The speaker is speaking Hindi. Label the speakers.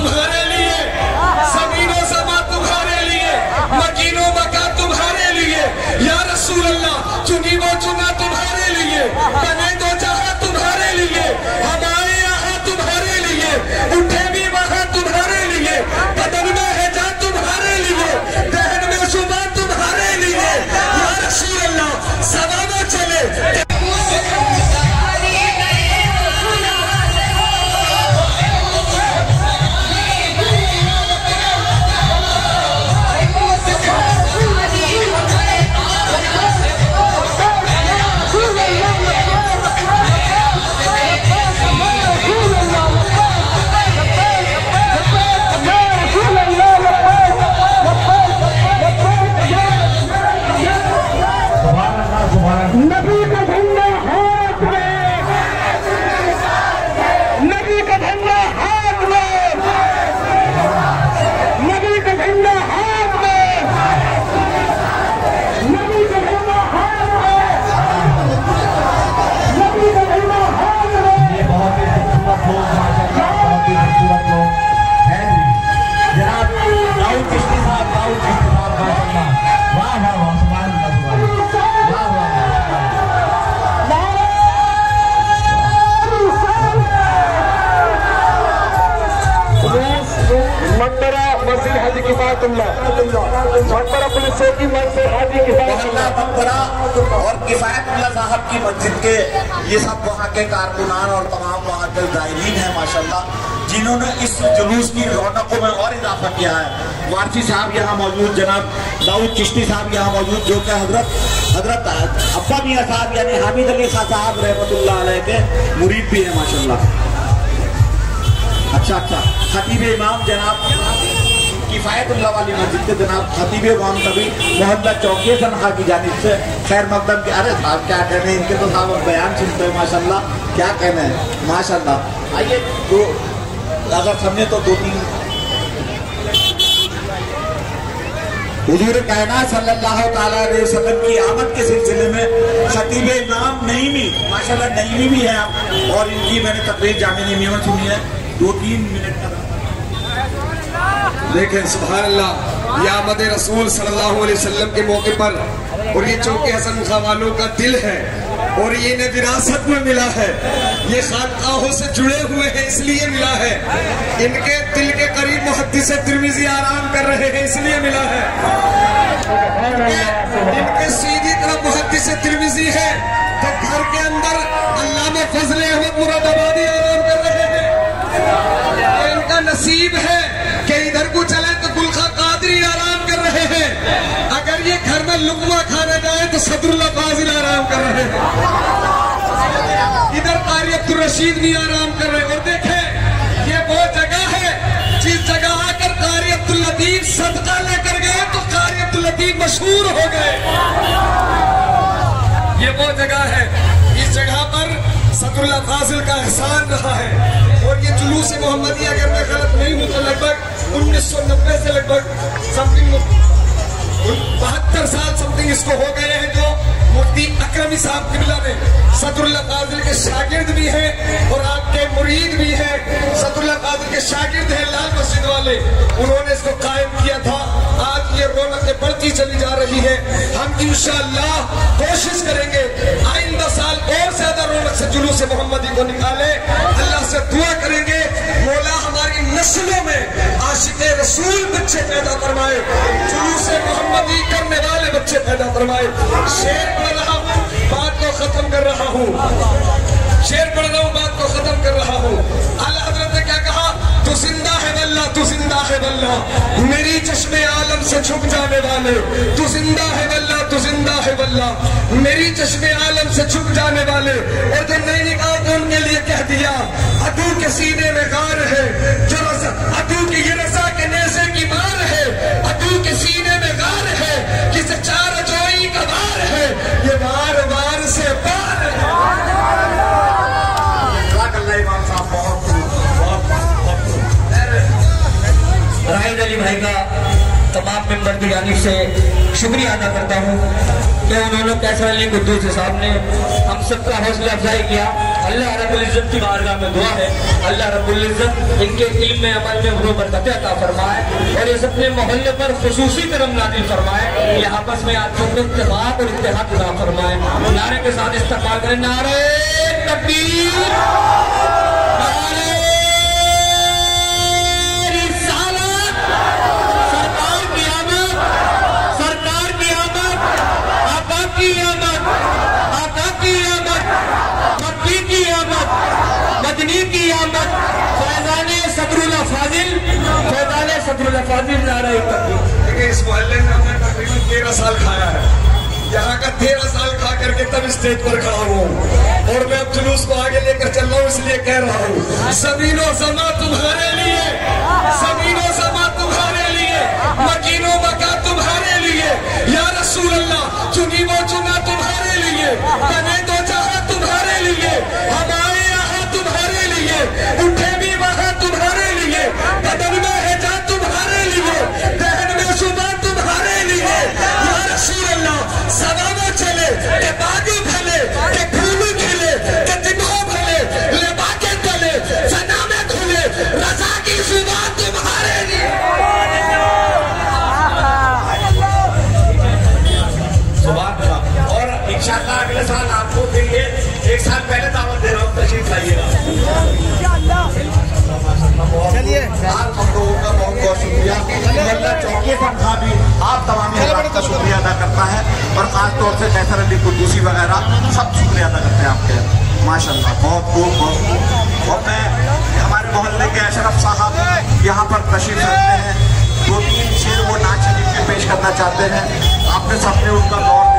Speaker 1: नबी मंदरा मस्जिद हाजी
Speaker 2: मोहल्ला मकबरा और किफायतुल्ला साहब की मस्जिद के ये सब वहाँ के कारकुनान और तमाम वहाँ के जायरीन हैं माशाल्लाह जिन्होंने इस जुलूस की रौनकों में और इजाफा किया है। वारसी साहब यहाँ मौजूद जनाब दाऊद चिश्ती साहब यहाँ मौजूद जो कि हज़रत हज़रत अब्बा मियाँ साहब यानी हामिद अली साहब अलैह के मुरीद भी हैं माशाल्लाह। अच्छा अच्छा खतीब इमाम जनाब किफायतुल्लाह वाली मस्जिद के जनाब खतीब इमाम कभी मोहल्ला चौकी तनखा की जानिब से खैर मकदम के अरे साहब क्या कहने हैं? इनके तो साहब बयान सुनते हैं, माशाल्लाह। क्या कहना है? माशाल्लाह। आइए तो अगर समझे तो दो तीन हुजूर कायनात सल्लल्लाहु अलैहि वसल्लम की आमद के सिलसिले में खतीब इमाम नईमी, माशाल्लाह नईमी भी है आप, और इनकी मैंने तकरीर जामे नईमी में सुनी है। दो तीन मिनट का
Speaker 3: देखें सुभान अल्लाह या रसूल सल्लल्लाहु अलैहि वसल्लम के मौके पर, और ये चौके हसन खां वालों का दिल है, और ये इन्हें विरासत में मिला है। ये खानकाहों से जुड़े हुए हैं, इसलिए मिला है। इनके दिल के करीब मुहद्दिस तिरमिजी आराम कर रहे हैं, इसलिए मिला है। इनके- सीधी तरफ़ मुहद्दिस तिरमिजी है तो घर के अंदर अल्लाह में फजल अहमद मुरादाबादी आराम कर रहे हैं। इनका नसीब है लुकमा खाने जाए तो सदरुल्ला फाजिल आराम कर रहे हैं। इधर कारी अब्दुल रशीद भी आराम कर रहे हैं। और देखे, ये वो जगह है जिस जगह आकर कारी अब्दुल लतीफ सदका लेकर गए तो कारी अब्दुल लतीफ मशहूर हो गए। ये वो जगह है, इस जगह पर सदरुल्ला फाजिल का एहसान रहा है। और ये जुलूस मोहम्मदी अगर मैं गलत नहीं हूँ तो लगभग उन्नीस सौ नब्बे से लगभग समथिंग बहत्तर साल समथिंग इसको हो गए हैं जो मुफ्ती अकरमी साहब किबला ने सदरुल्ला फाजिल के शागिर्द भी हैं और आपके मुरीद भी हैं। सदरुल्ला फाजिल के शागिर्द हैं लाल मस्जिद वाले। उन्होंने इसको कायम किया था। आज ये रौनकें बढ़ती चली जा रही है। हम इंशाअल्लाह कोशिश करेंगे आइंदा साल और ज़्यादा रौनक से, जुलूस मोहम्मदी को निकाले। अल्लाह से दुआ करेंगे, मौला हमारी नस्लों में आशिक रसूल बच्चे पैदा फरमाए। पैदा फरमाए शेर पढ़ रहा हूँ, बात को खत्म कर रहा हूँ। शेर पढ़ रहा हूँ, बात को खत्म कर रहा हूँ। अल्लाह हज़रत ने क्या कहा? तू ज़िंदा है वल्ला, तू ज़िंदा है वल्ला। मेरी चश्मे आलम से छुप जाने वाले। तू ज़िंदा है वल्ला, तू ज़िंदा है वल्ला। मेरी चश्मे आलम से छुप जाने वाले। और जब नहीं निकाल तो उनके लिए कह दिया, अदू के सीने में गार है, जो
Speaker 4: भाई का
Speaker 5: तमाम मेंबर की जानी से शुक्रिया अदा करता हूँ। कि उन्होंने कैसर अली कुद्दूस साहब ने हम सबका हौसला अफजाई किया। अल्लाह रब्बुल इज़्ज़त की बारगाह में दुआ है। अल्लाह रब्बुल इज़्ज़त इनके इल्म में अमल में वो बरकत अता फरमाए और इस अपने मोहल्ले पर खसूसी करम नाजिल फरमाए। ये आपस में आप सबको इत्तेफाक और इत्तेहाद अदा फरमाए। नारे के साथ इस्तेमाल करें। नारे तकबीर। नारे आका की आमद मक्की की आमद मदनी की आमद। फैजान सदरुल्ला फाजिल, फैजान सदरुल्ला फाजिल नारा
Speaker 3: देखिए, इस मोहल्ले में हमने तकरीबन तेरह साल खाया है। यहाँ का तेरह साल खा करके तब स्टेज पर खड़ा हूँ। और मैं अब जुलूस को आगे लेकर चल रहा हूँ, इसलिए कह रहा हूँ, जमीनो समा तुम्हारे लिए, जमीनो समा तुम्हारे लिए, मकीनो मका
Speaker 2: तौर अली कुदूसी वगैरह सब शुक्रिया अदा करते हैं आपके माशाल्लाह, बहुत खूब बहुत खूब और मैं, हमारे मोहल्ले के अशरफ साहब यहाँ पर तशरीफ़ रखते हैं। दो तीन शेर वो नाच पेश करना चाहते हैं। आपने सबने उनका दौर